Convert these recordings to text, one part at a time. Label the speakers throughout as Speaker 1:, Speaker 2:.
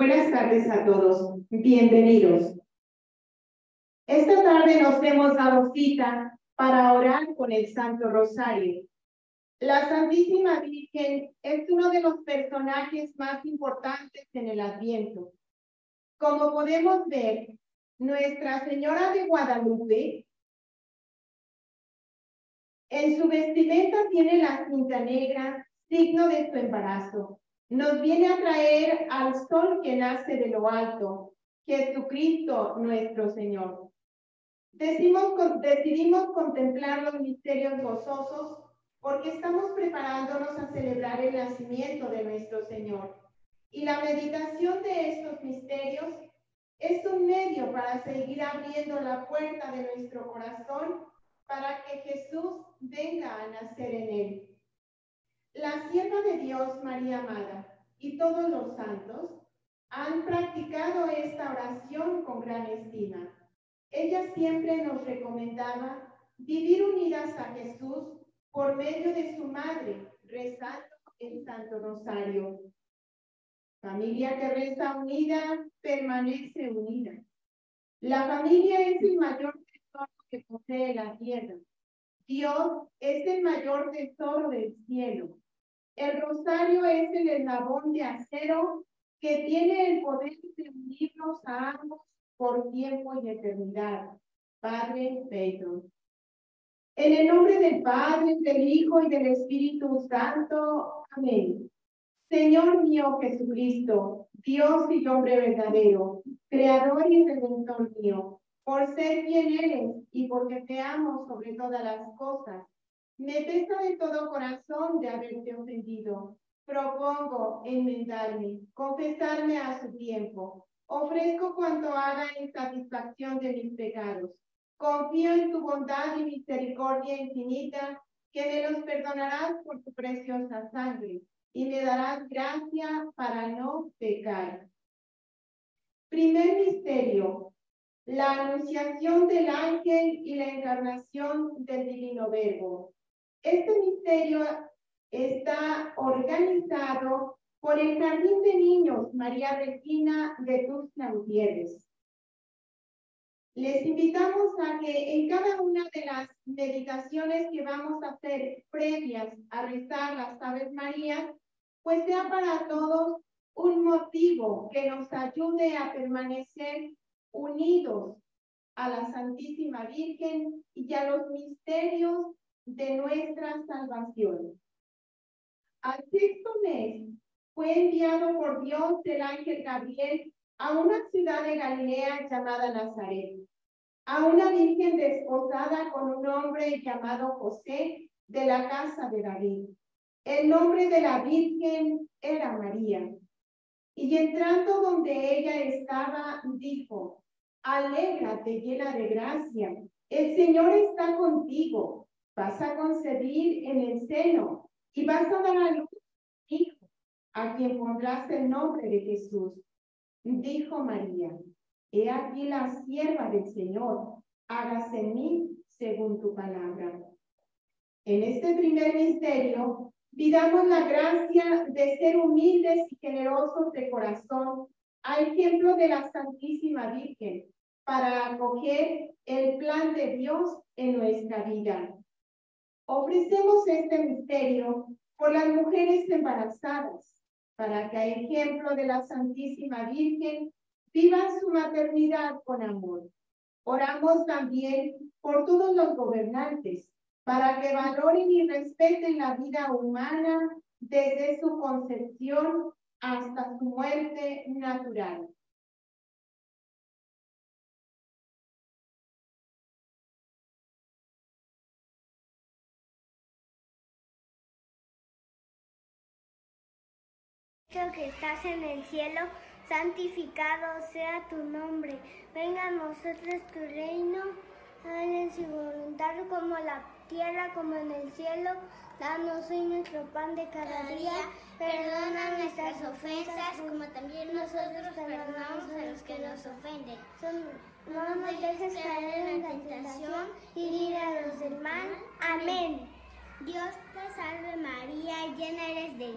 Speaker 1: Buenas tardes
Speaker 2: a todos. Bienvenidos. Esta tarde nos hemos dado cita para orar con el Santo Rosario. La Santísima Virgen es uno de los personajes más importantes en el Adviento. Como podemos ver, Nuestra Señora de Guadalupe en su vestimenta tiene la cinta negra, signo de su embarazo. Nos viene a traer al sol que nace de lo alto, Jesucristo nuestro Señor. decidimos contemplar los misterios gozosos porque estamos preparándonos a celebrar el nacimiento de nuestro Señor. Y la meditación de estos misterios es un medio para seguir abriendo la puerta de nuestro corazón para que Jesús venga a nacer en él. La sierva de Dios, María Amada, y todos los santos han practicado esta oración con gran estima. Ella siempre nos recomendaba vivir unidas a Jesús por medio de su madre, rezando el Santo Rosario. Familia que reza unida permanece unida. La familia es el mayor tesoro que posee la tierra. Dios es el mayor tesoro del cielo. El rosario es el eslabón de acero que tiene el poder de unirnos a ambos por tiempo y eternidad. Padre Pedro. En el nombre del Padre, del Hijo y del Espíritu Santo. Amén. Señor mío Jesucristo, Dios y hombre verdadero, Creador y Redentor mío, por ser quien eres y porque te amo sobre todas las cosas, me pesa de todo corazón de haberte ofendido. Propongo enmendarme, confesarme a su tiempo. Ofrezco cuanto haga en satisfacción de mis pecados. Confío en tu bondad y misericordia infinita, que me los perdonarás por tu preciosa sangre y me darás gracia para no pecar. Primer misterio, la anunciación del ángel y la encarnación del divino verbo. Este misterio está organizado por el Jardín de Niños María Regina de Cruz Gutiérrez. Les invitamos a que en cada una de las meditaciones que vamos a hacer previas a rezar las Aves Marías, pues sea para todos un motivo que nos ayude a permanecer unidos a la Santísima Virgen y a los misterios de nuestra salvación. Al sexto mes fue enviado por Dios el ángel Gabriel a una ciudad de Galilea llamada Nazaret, a una virgen desposada con un hombre llamado José de la casa de David. El nombre de la virgen era María. Y entrando donde ella estaba, dijo, Alégrate llena de gracia, el Señor está contigo vas a concebir en el seno y vas a dar a luz hijo, a quien pondrás el nombre de Jesús. Dijo María, he aquí la sierva del Señor, hágase en mí según tu palabra. En este primer misterio, pidamos la gracia de ser humildes y generosos de corazón, al ejemplo de la Santísima Virgen, para acoger el plan de Dios en nuestra vida. Ofrecemos este misterio por las mujeres embarazadas, para que a ejemplo de la Santísima Virgen viva su maternidad con amor. Oramos también por todos los gobernantes,
Speaker 3: para que valoren
Speaker 2: y respeten la vida humana desde su concepción hasta su muerte natural.
Speaker 4: que estás en el cielo, santificado sea tu nombre. Venga a nosotros tu reino, hágase su voluntad como la tierra, como en el cielo. Danos hoy nuestro pan de cada, día. Perdona, nuestras, ofensas, como también nosotros perdonamos a los que nos ofenden. no nos dejes caer en la tentación y líbranos del mal. Amén. Dios te salve María, llena eres de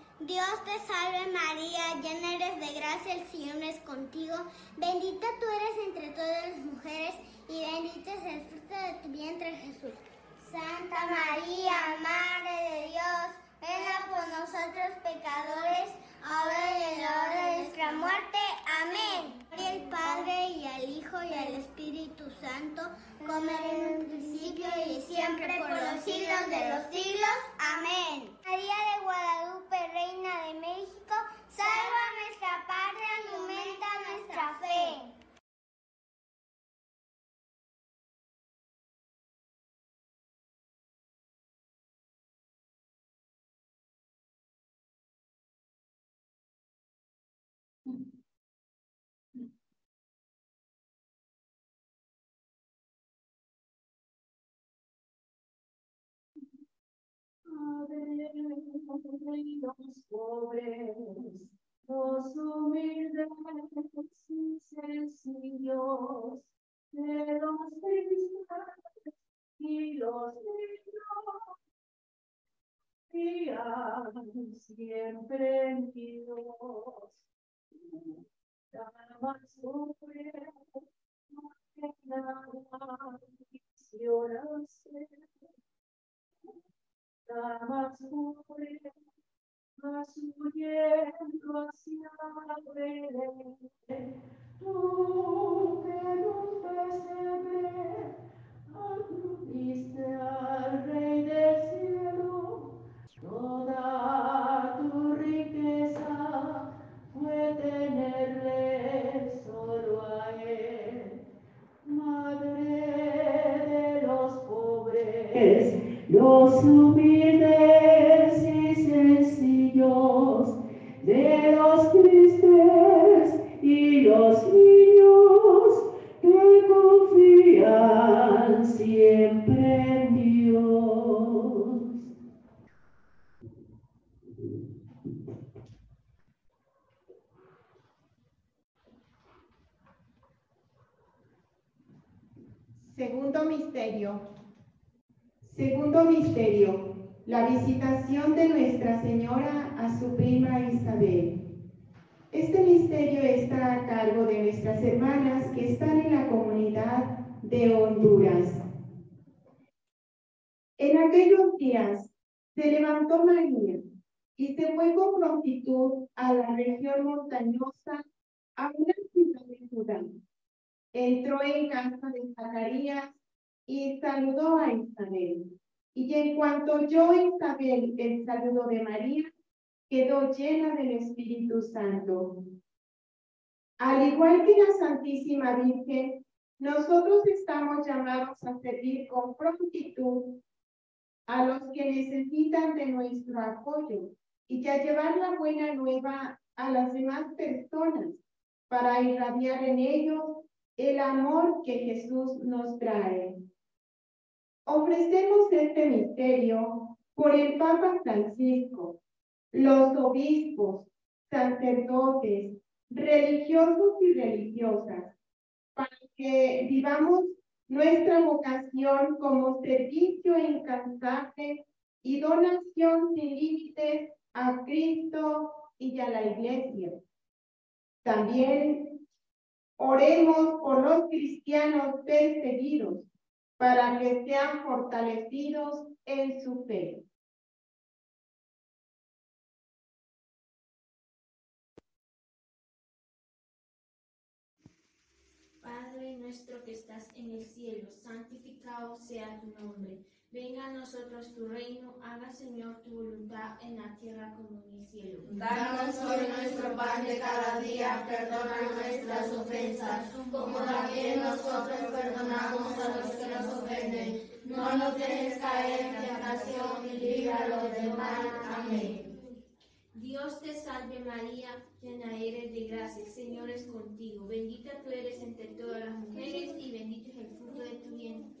Speaker 4: Dios te salve María, llena eres de gracia, el Señor es contigo, bendita tú eres entre todas las mujeres y bendito es el fruto de tu vientre Jesús. Santa María, Madre de Dios, venga por nosotros pecadores, ahora y en la hora de nuestra muerte. Amén. Gloria Padre y al Hijo y al Espíritu Santo Comer en un principio y siempre por los siglos de los siglos. Amén. María de Guadalupe, Reina de México, sálvame, escapar, aumenta
Speaker 1: nuestra fe.
Speaker 5: y los pobres, los humildes y sencillos, de los cristales y los niños, guían siempre en Dios. Damas sufre, más que nada, y oración más huyendo hacia Tú que
Speaker 6: al Rey del Cielo, toda tu riqueza fue tenerle solo a Él. Madre los humildes y sencillos, de los tristes y los niños que confían siempre en Dios.
Speaker 2: Segundo misterio, Segundo misterio, la visitación de Nuestra Señora a su prima Isabel. Este misterio está a cargo de nuestras hermanas que están en la comunidad de Honduras. En aquellos días se levantó María y se fue con prontitud a la región montañosa, a una ciudad de Judá. Entró en casa de Zacarías y saludó a Isabel. Y en cuanto yo Isabel el saludo de María, quedó llena del Espíritu Santo. Al igual que la Santísima Virgen, nosotros estamos llamados a servir con prontitud a los que necesitan de nuestro apoyo y que a llevar la buena nueva a las demás personas para irradiar en ellos el amor que Jesús nos trae. Ofrecemos este misterio por el Papa Francisco, los obispos, sacerdotes, religiosos y religiosas, para que vivamos nuestra vocación como servicio incansable y donación sin límites a Cristo y a la Iglesia. También oremos por los cristianos perseguidos, para que sean fortalecidos en su fe.
Speaker 7: Padre nuestro que estás en el cielo, santificado sea tu nombre Venga a nosotros tu reino, haga Señor tu voluntad en la tierra como en el cielo. Danos hoy nuestro pan de cada día, perdona nuestras
Speaker 8: ofensas, como también nosotros perdonamos a los que nos ofenden.
Speaker 7: No nos dejes caer en tentación y líbranos del mal.
Speaker 8: Amén.
Speaker 7: Dios te salve María, llena eres de gracia, el Señor es contigo. Bendita tú eres entre todas las mujeres y bendito es el fruto de tu vientre.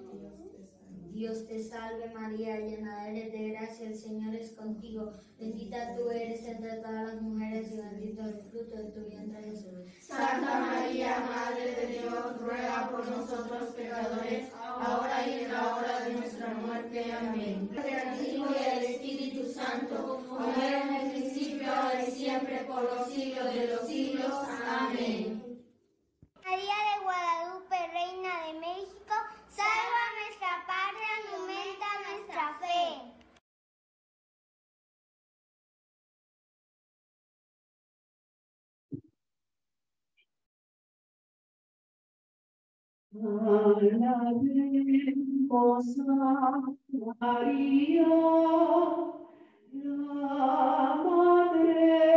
Speaker 9: Dios te salve María, llena eres de gracia, el Señor es contigo. Bendita tú eres entre todas las mujeres y bendito el fruto de tu vientre Jesús. Santa María, Madre de Dios, ruega por nosotros pecadores,
Speaker 7: ahora y en la hora de nuestra muerte. Amén. Hijo y Espíritu
Speaker 3: Santo, como era en el principio, ahora y siempre, por los siglos de los siglos. Amén.
Speaker 4: María de Guadalupe, Reina de México, Salva nuestra patria aumenta nuestra fe.
Speaker 1: A la Virgen María,
Speaker 6: la Madre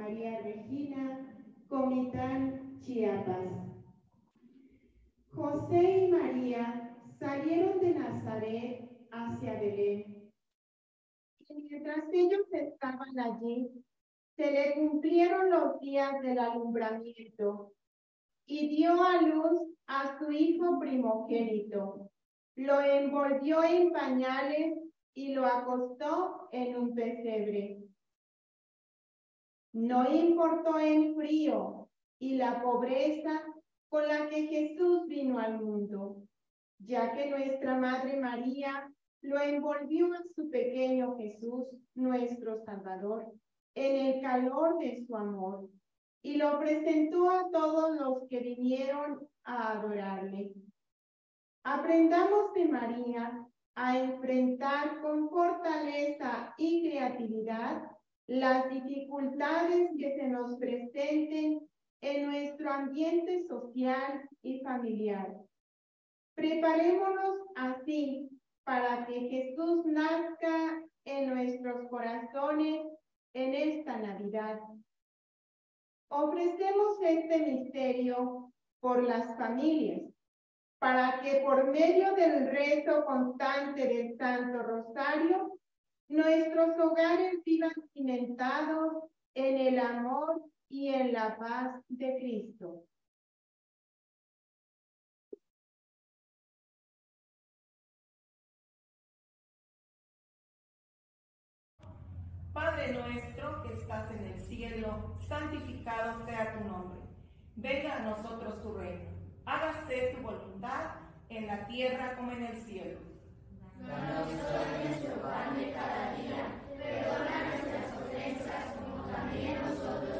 Speaker 2: María Regina, Comitán, Chiapas. José y María salieron de Nazaret hacia Belén. Y mientras ellos estaban allí, se le cumplieron los días del alumbramiento y dio a luz a su hijo primogénito. Lo envolvió en pañales y lo acostó en un pesebre. No importó el frío y la pobreza con la que Jesús vino al mundo, ya que nuestra Madre María lo envolvió a su pequeño Jesús, nuestro Salvador, en el calor de su amor y lo presentó a todos los que vinieron a adorarle. Aprendamos de María a enfrentar con fortaleza y creatividad las dificultades que se nos presenten en nuestro ambiente social y familiar. Preparémonos así para que Jesús nazca en nuestros corazones en esta Navidad. Ofrecemos este misterio por las familias, para que por medio del rezo constante del Santo Rosario Nuestros hogares vivan cimentados en el amor y en la paz
Speaker 1: de Cristo.
Speaker 2: Padre nuestro que estás en el cielo, santificado sea tu nombre. Venga a nosotros tu reino. Hágase tu voluntad en la tierra como
Speaker 3: en el cielo. Danos hoy nuestro pan de cada día. Perdona nuestras ofensas como también nosotros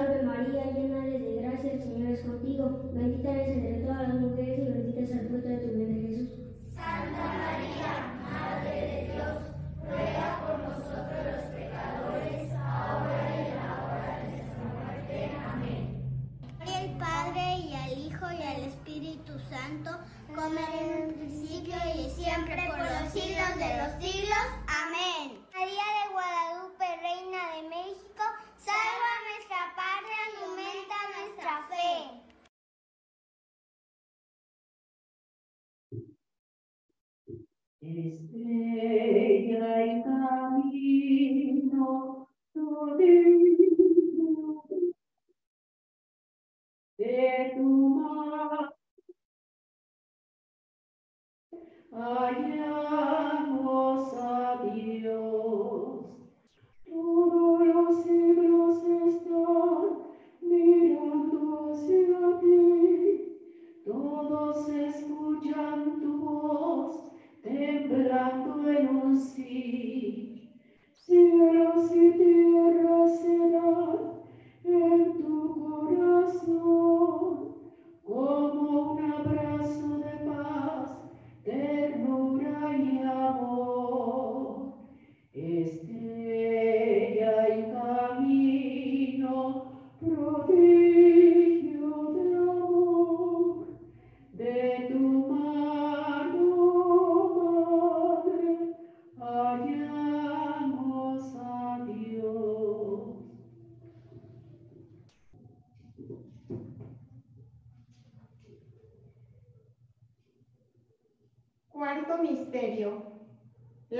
Speaker 4: salve María, llena de gracia, el Señor es contigo. Bendita eres entre todas las mujeres y bendito es el fruto de tu vientre Jesús.
Speaker 3: Santa María, Madre de Dios, ruega
Speaker 4: por nosotros los pecadores, ahora y en la hora de nuestra muerte. Amén. El Padre y al Hijo y al Espíritu Santo, como en el principio y siempre por los siglos de los siglos. Amén. María de Guadalupe.
Speaker 5: Estrella y camino, el mundo de tu mano,
Speaker 1: hallamos a Dios. Todos los
Speaker 6: cielos están mirando hacia ti, todos escuchan tu voz temblando en un
Speaker 10: sí.
Speaker 6: Cielos y tierra serán en tu corazón, como un abrazo de paz, ternura y amor. Este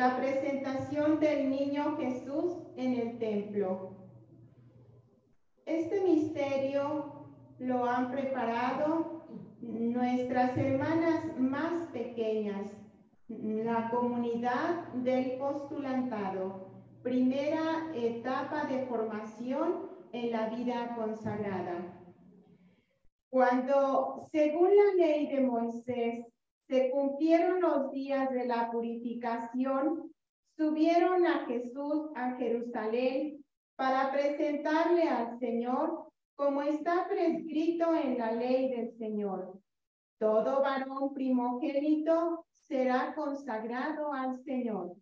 Speaker 2: la presentación del niño Jesús en el templo. Este misterio lo han preparado nuestras hermanas más pequeñas, la comunidad del postulantado, primera etapa de formación en la vida consagrada. Cuando, según la ley de Moisés, se cumplieron los días de la purificación, subieron a Jesús a Jerusalén para presentarle al Señor como está prescrito en la ley del Señor. Todo varón primogénito será consagrado al Señor.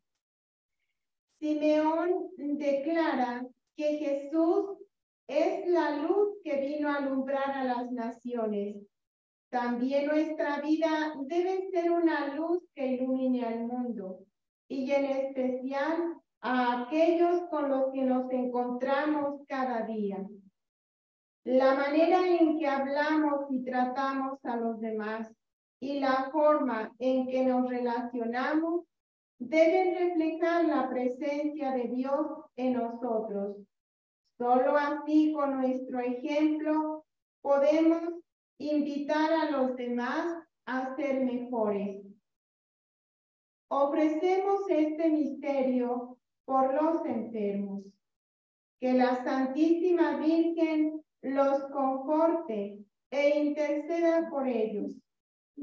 Speaker 2: Simeón declara que Jesús es la luz que vino a alumbrar a las naciones también nuestra vida debe ser una luz que ilumine al mundo y en especial a aquellos con los que nos encontramos cada día. La manera en que hablamos y tratamos a los demás y la forma en que nos relacionamos deben reflejar la presencia de Dios en nosotros. Solo así, con nuestro ejemplo, podemos invitar a los demás a ser mejores. Ofrecemos este misterio por los enfermos. Que la Santísima Virgen los conforte e interceda por ellos,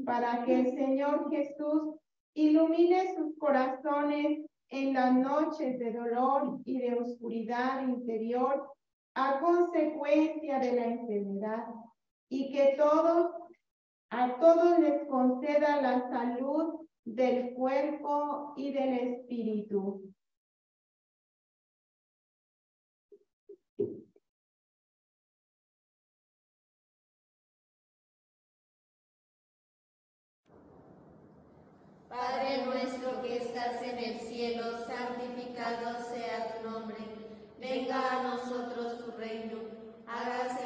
Speaker 2: para que el Señor Jesús ilumine sus corazones en las noches de dolor y de oscuridad interior a consecuencia de la enfermedad y que todos, a todos les conceda la salud del cuerpo y del espíritu.
Speaker 7: Padre nuestro que estás en el cielo, santificado sea tu nombre. Venga a nosotros tu reino.
Speaker 3: Hágase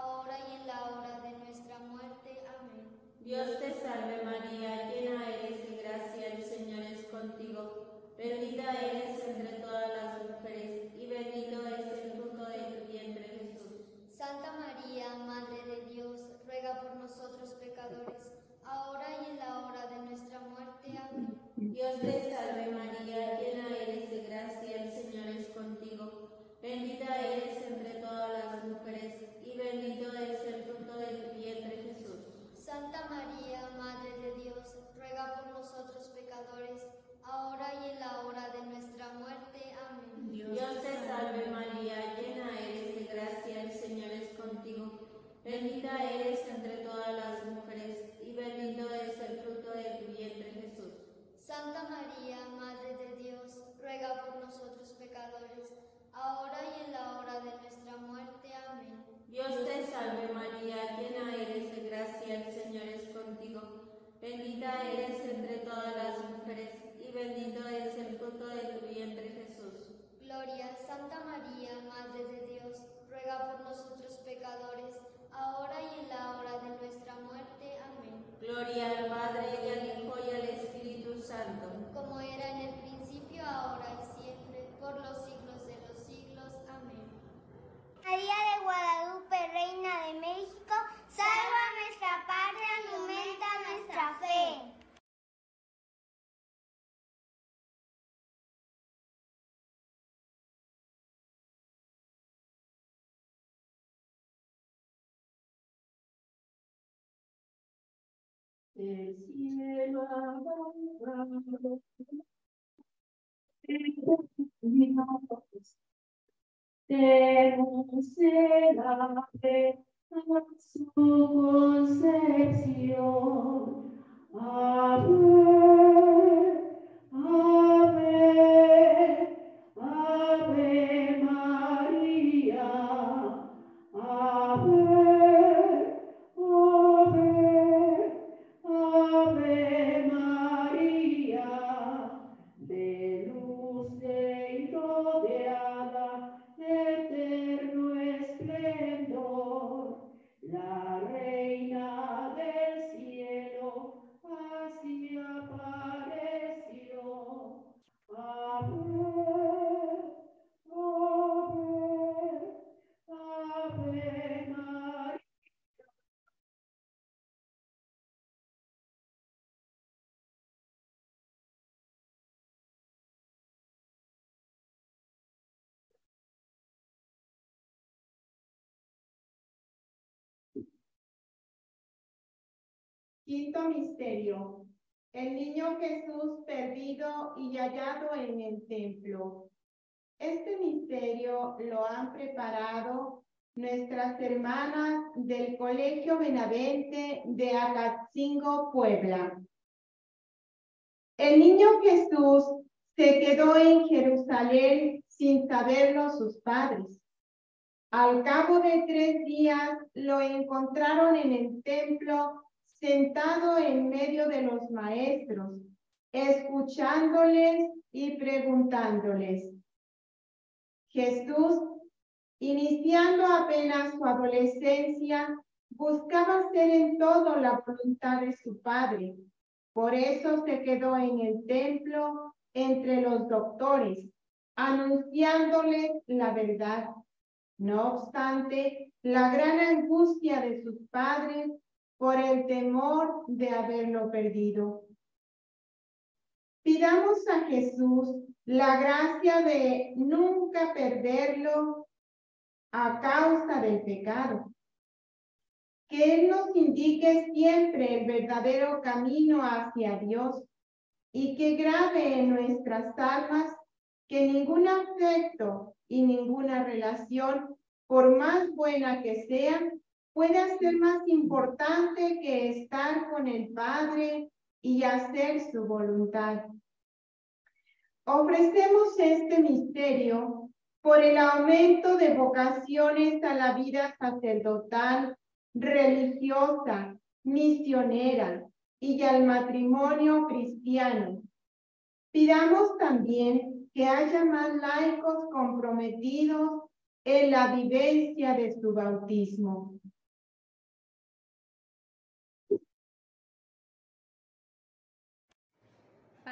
Speaker 9: 后来也。
Speaker 7: Bendita eres entre todas las mujeres, y bendito es el fruto de tu vientre, Jesús.
Speaker 9: Gloria, Santa María, Madre de Dios, ruega por nosotros pecadores, ahora y en la hora de nuestra muerte. Amén. Gloria al Padre, y al Hijo, y al
Speaker 7: Espíritu Santo.
Speaker 9: Como era en el principio, ahora y siempre, por los siglos de los siglos. Amén.
Speaker 4: María de Guadalupe, Reina de México, salva nuestra patria.
Speaker 1: el cielo abandonado,
Speaker 5: tenemos el fe a su
Speaker 6: concepción. Ave, ave, ave María, ave.
Speaker 2: misterio. El niño Jesús perdido y hallado en el templo. Este misterio lo han preparado nuestras hermanas del Colegio Benavente de Agatzingo Puebla. El niño Jesús se quedó en Jerusalén sin saberlo sus padres. Al cabo de tres días lo encontraron en el templo sentado en medio de los maestros, escuchándoles y preguntándoles. Jesús, iniciando apenas su adolescencia, buscaba ser en todo la voluntad de su Padre. Por eso se quedó en el templo entre los doctores, anunciándoles la verdad. No obstante, la gran angustia de sus padres por el temor de haberlo perdido. Pidamos a Jesús la gracia de nunca perderlo a causa del pecado. Que Él nos indique siempre el verdadero camino hacia Dios y que grave en nuestras almas que ningún afecto y ninguna relación, por más buena que sea, puede ser más importante que estar con el Padre y hacer su voluntad. Ofrecemos este misterio por el aumento de vocaciones a la vida sacerdotal, religiosa, misionera y al matrimonio cristiano. Pidamos también que haya más laicos comprometidos en la vivencia de su bautismo.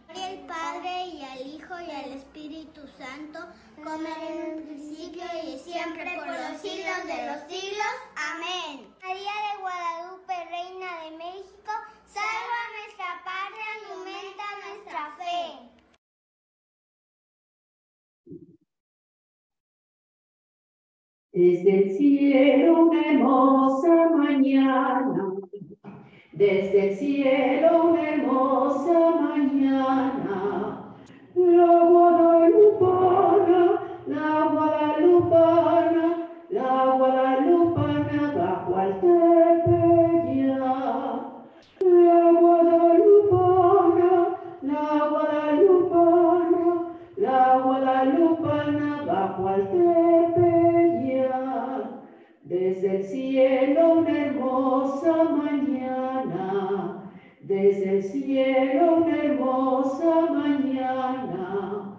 Speaker 4: Gloria al Padre y al Hijo y al Espíritu Santo, como en un principio y siempre por los siglos de los siglos. Amén. María de Guadalupe, Reina de México, salva nuestra patria y aumenta nuestra fe.
Speaker 1: Desde el cielo hermosa mañana
Speaker 6: desde el cielo una hermosa mañana, la guadalupana, la guadalupana, la bajo la La guadalupana, la guadalupana, la guadalupana bajo al Desde el cielo una hermosa mañana, desde el cielo una hermosa mañana,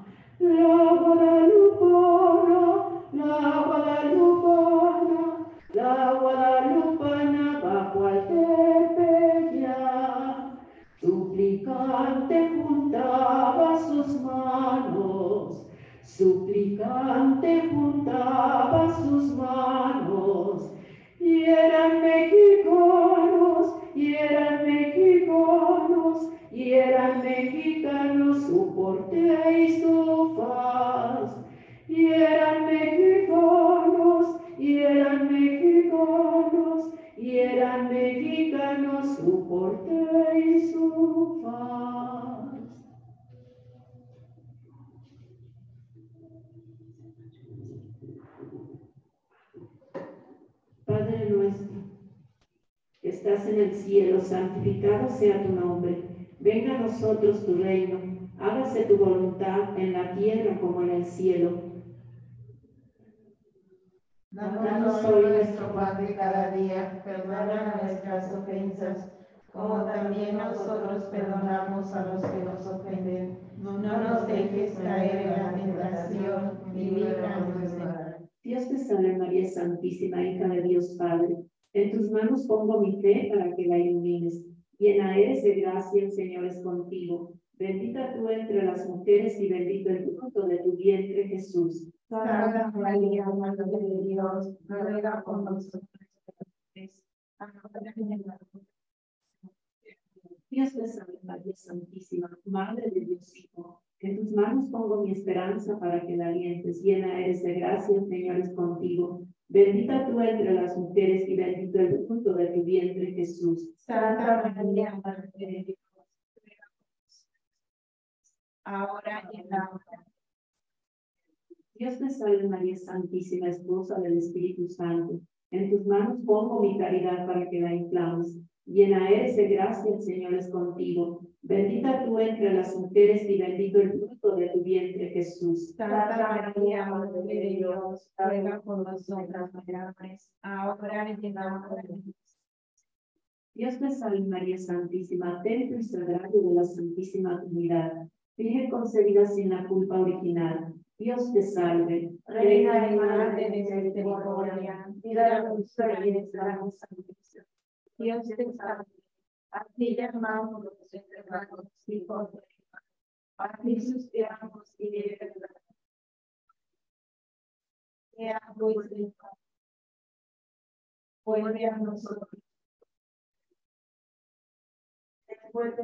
Speaker 5: cielo.
Speaker 2: Danos hoy nuestro Padre cada día, perdona nuestras ofensas,
Speaker 5: como también nosotros perdonamos a los que nos ofenden. No nos dejes caer en la tentación líbranos de Dios te salve María Santísima, hija de Dios Padre. En tus manos pongo mi fe para que la ilumines. Llena eres de gracia, el Señor es contigo. Bendita tú entre las mujeres y bendito el fruto de tu vientre, Jesús. Santa María, Madre de Dios, ruega por nosotros la Dios te salve, María Santísima, Madre de Dios Hijo. En tus manos pongo mi esperanza para que la alientes. Llena eres de gracia, Señor es contigo. Bendita tú entre las mujeres y bendito el fruto de tu vientre, Jesús. Santa María, Madre de Dios ahora y en la hora. Dios te salve María Santísima, esposa del Espíritu Santo. En tus manos pongo mi caridad para que la inflames. Llena eres de gracia, el Señor es contigo. Bendita tú entre las mujeres y bendito el fruto de tu vientre, Jesús. Santa María, Madre de Dios, ruega por nosotras pecadores, ahora y en la hora Dios te salve María Santísima, templo y sagrado de la Santísima Trinidad Virgen concebida sin la culpa original, Dios te salve, Reina y Madre de misericordia, vida de nuestra y nuestra santidad. Dios te salve, a ti llamamos los enfermos, hijos de a ti suspiramos
Speaker 1: y de verdad. Sea pues Vuelve a nosotros. Después de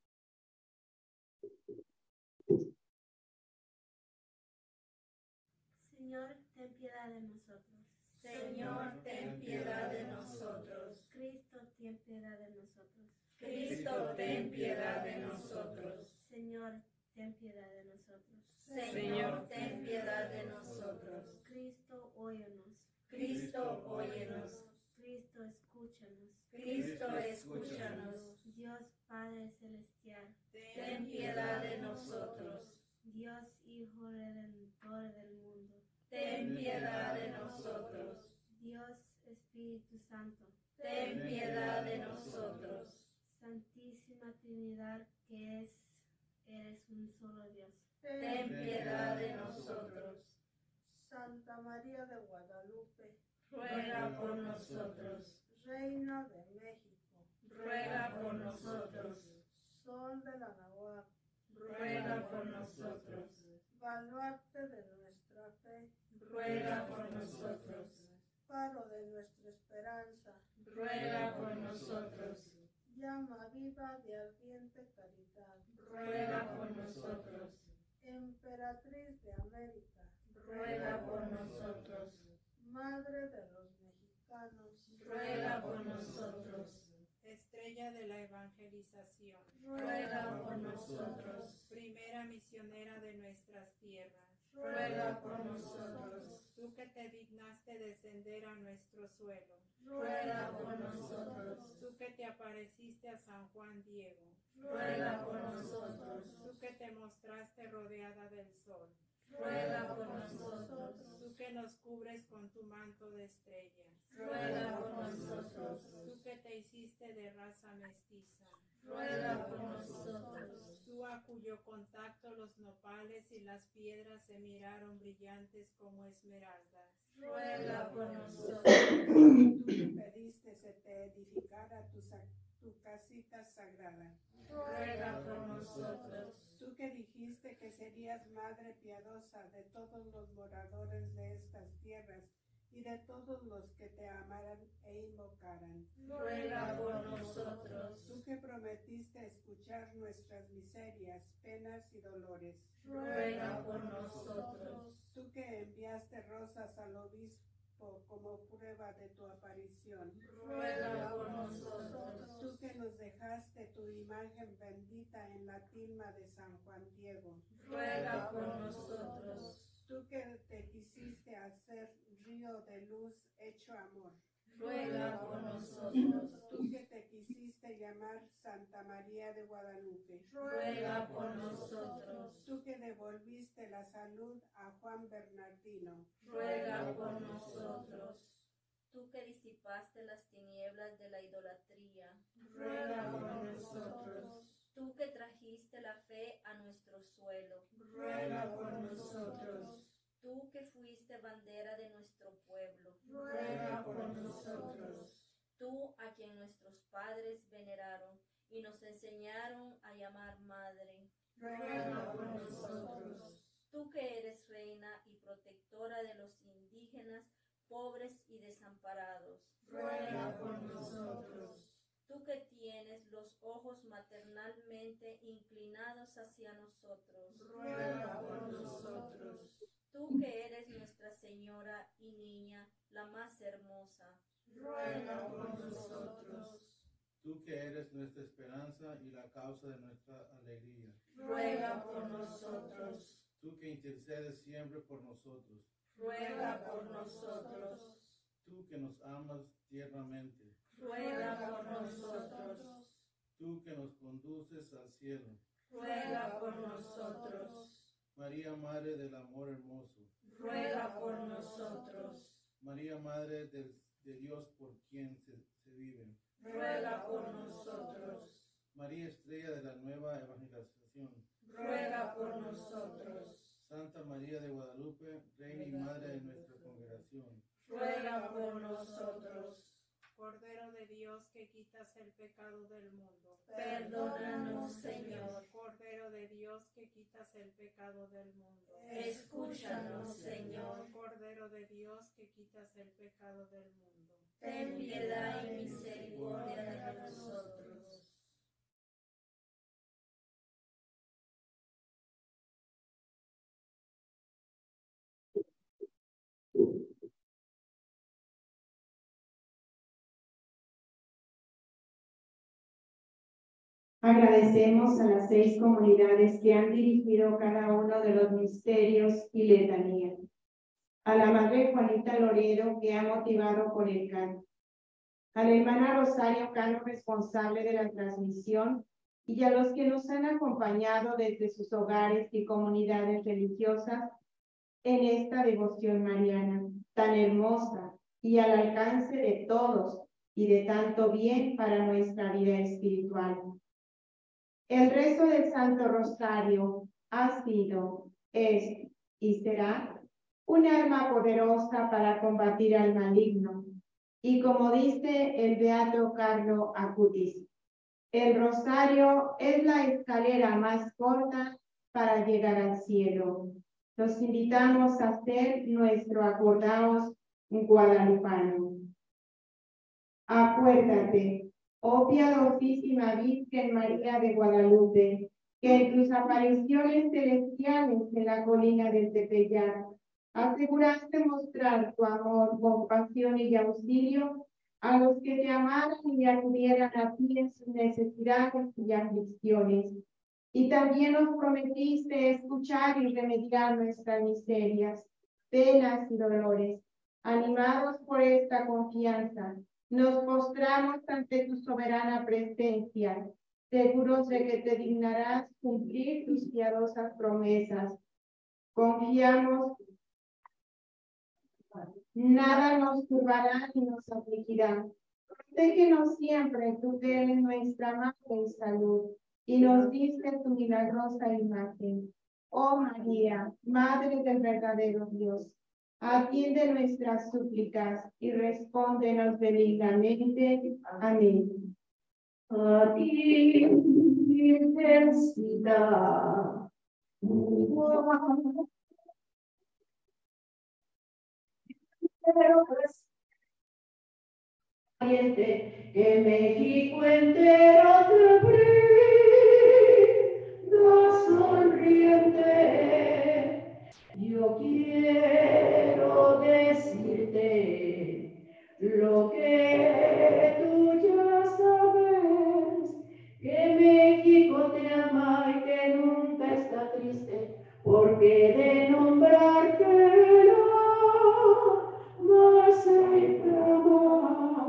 Speaker 7: piedad de nosotros. Señor, ten piedad de nosotros. Cristo, ten piedad de nosotros. Cristo, ten piedad de nosotros. Señor, ten piedad de nosotros. Señor, ten piedad de nosotros. Cristo, óyenos. Cristo, óyenos. Cristo, escúchanos. Cristo, escúchanos. Dios Padre Celestial, ten piedad de nosotros. Dios Hijo Redentor del mundo ten piedad de nosotros. Dios Espíritu Santo, ten piedad de nosotros. Santísima Trinidad que es, eres un solo Dios, ten piedad de
Speaker 8: nosotros.
Speaker 7: Santa María
Speaker 11: de Guadalupe, ruega por
Speaker 12: nosotros.
Speaker 11: Reina de México, ruega por nosotros. Sol de la Nahuatl, ruega por nosotros. Baluarte de nuestra fe ruega por nosotros. Paro de nuestra esperanza, ruega por nosotros. Llama viva de ardiente caridad, ruega por nosotros. Emperatriz de América, ruega por
Speaker 3: nosotros.
Speaker 12: Madre de los mexicanos, ruega por nosotros. Estrella de la evangelización, ruega por nosotros. Primera misionera de nuestras tierras ruega por nosotros. Tú que te dignaste descender a nuestro suelo, ruega por nosotros. Tú que te apareciste a San Juan Diego, ruega por nosotros. Tú que te mostraste rodeada del sol, ruega por nosotros. Tú que nos cubres con tu manto de estrellas, ruega por nosotros. Tú que te hiciste de raza mestiza, ruega por nosotros. Tú a cuyo contacto los nopales y las piedras se miraron brillantes como esmeraldas.
Speaker 11: Ruega por nosotros. Tú que pediste se te edificara tu, casita sagrada. Ruega por nosotros. Tú que dijiste que serías madre piadosa de todos los moradores de estas tierras y de todos los que te amaran e invocaran. Ruega por nosotros. Tú que prometiste escuchar nuestras miserias, penas y dolores. Ruega por nosotros. Tú que enviaste rosas al obispo como prueba de tu aparición. Ruega por nosotros. Tú que nos dejaste tu imagen bendita en la tilma de San Juan Diego. Ruega por nosotros. Tú que te quisiste hacer de luz hecho amor. Ruega por nosotros. Tú que te quisiste llamar Santa María de Guadalupe. Ruega por nosotros. Tú que devolviste la salud a Juan Bernardino. Ruega por
Speaker 3: nosotros.
Speaker 7: Tú que disipaste las tinieblas de la idolatría. Ruega por nosotros. Tú que trajiste la fe a nuestro suelo. Ruega por nosotros. Tú que fuiste bandera de nuestro ruega por nosotros. Tú a quien nuestros padres veneraron y nos enseñaron a llamar Madre, ruega por nosotros. Tú que eres reina y protectora de los indígenas, pobres y desamparados, ruega
Speaker 3: por nosotros.
Speaker 7: Tú que tienes los ojos maternalmente inclinados hacia nosotros, ruega por
Speaker 11: nosotros.
Speaker 7: Tú que eres nuestra Señora y Niña, la más hermosa. Ruega por nosotros.
Speaker 4: Tú que eres nuestra esperanza y la causa de nuestra alegría. Ruega por nosotros. Tú que intercedes siempre por nosotros.
Speaker 3: Ruega por
Speaker 8: nosotros.
Speaker 4: Tú que nos amas tiernamente. Ruega por nosotros. Tú que nos conduces al cielo.
Speaker 3: Ruega por nosotros.
Speaker 4: María, Madre del Amor Hermoso.
Speaker 3: Ruega por nosotros.
Speaker 4: María, Madre de, Dios, por quien se, se vive.
Speaker 3: Ruega por nosotros.
Speaker 4: María, estrella de la nueva evangelización. Ruega
Speaker 8: por nosotros.
Speaker 4: Santa María de Guadalupe, Reina y Madre de nuestra congregación.
Speaker 12: Ruega por nosotros. Cordero de Dios que quitas el pecado del mundo Perdónanos, Señor. Cordero de Dios que quitas el pecado del mundo. Escúchanos, Señor. Cordero de Dios que quitas el pecado del mundo. Ten piedad y misericordia de
Speaker 5: nosotros. Agradecemos a las seis comunidades que han dirigido cada uno de los misterios y letanías. A la madre Juanita
Speaker 2: Loredo que ha motivado con el canto. A la hermana Rosario Cano responsable de la transmisión y a los que nos han acompañado desde sus hogares y comunidades religiosas en esta devoción mariana tan hermosa y al alcance de todos y de tanto bien para nuestra vida espiritual. El rezo del Santo Rosario ha sido, es y será una arma poderosa para combatir al maligno. Y como dice el beato Carlo Acutis, el rosario es la escalera más corta para llegar al cielo. Los invitamos a hacer nuestro acordaos guadalupano. Acuérdate, Oh piadosísima Virgen María de Guadalupe, que en tus apariciones celestiales en la colina del Tepeyac aseguraste mostrar tu amor, compasión y auxilio a los que te amaran y acudieran a ti en sus necesidades y aflicciones. Y también nos prometiste escuchar y remediar nuestras miserias, penas y dolores. Animados por esta confianza, nos postramos ante tu soberana presencia, seguros de que te dignarás cumplir tus piadosas promesas. Confiamos, nada nos turbará ni nos afligirá. Protégenos siempre tu tu en nuestra madre y salud, y nos diste tu milagrosa imagen. Oh María, Madre del verdadero Dios Atiende nuestras súplicas y respóndenos benignamente. Amén.
Speaker 5: A ti, quiero
Speaker 1: pues, este, Que México
Speaker 6: entero te brinda sonriente. Yo quiero. que tú ya sabes, que México te ama y que nunca está triste, porque de nombrarte más inflama.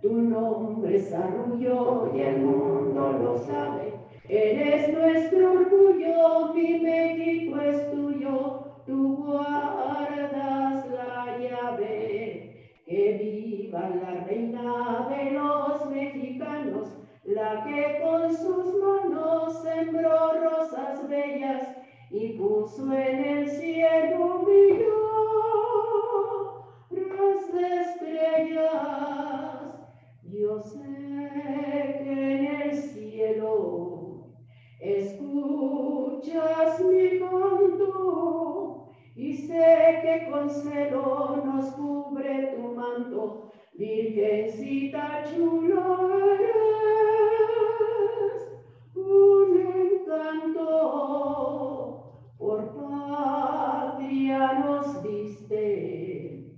Speaker 6: Tu nombre es arrullo y el mundo lo sabe. Eres nuestro orgullo, mi México es tuyo, tú guardas la llave que vi la reina de los mexicanos, la que con sus manos sembró rosas bellas y puso en el cielo millón de estrellas. Yo sé que en el cielo escuchas mi canto y sé que con celo nos cubre tu manto, Virgencita chula un encanto por patria nos diste.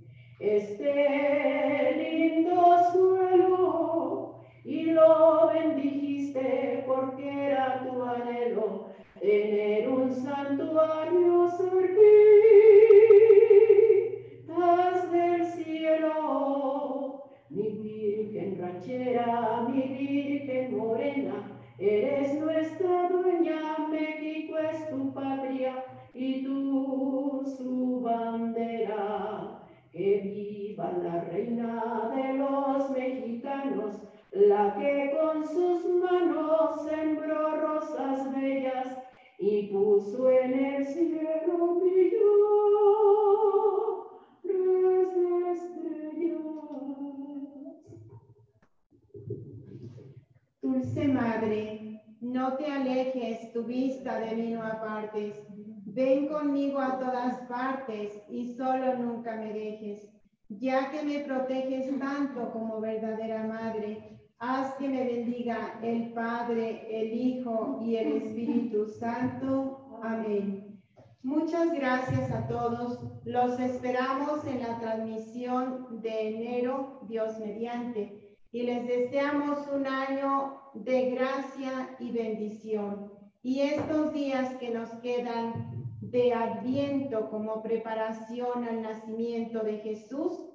Speaker 2: como verdadera madre. Haz que me bendiga el Padre, el Hijo y el Espíritu Santo. Amén. Muchas gracias a todos. Los esperamos en la transmisión de enero, Dios mediante. Y les deseamos un año de gracia y bendición. Y estos días que nos quedan de adviento como preparación al nacimiento de Jesús,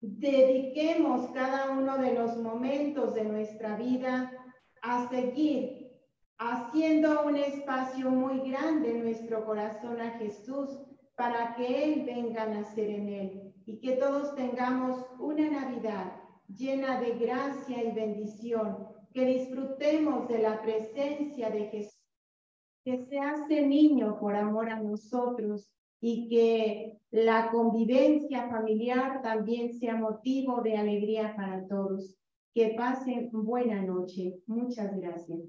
Speaker 2: dediquemos cada uno de los momentos de nuestra vida a seguir haciendo un espacio muy grande en nuestro corazón a Jesús para que Él venga a nacer en Él y que todos tengamos una Navidad llena de gracia y bendición, que disfrutemos de la presencia de Jesús, que se hace niño por amor a nosotros y que la convivencia
Speaker 5: familiar también sea motivo de alegría para todos. Que pasen buena noche. Muchas gracias.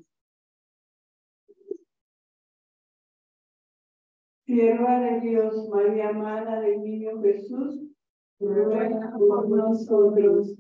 Speaker 1: Sierva de Dios, María Madre del Niño Jesús, ruega por nosotros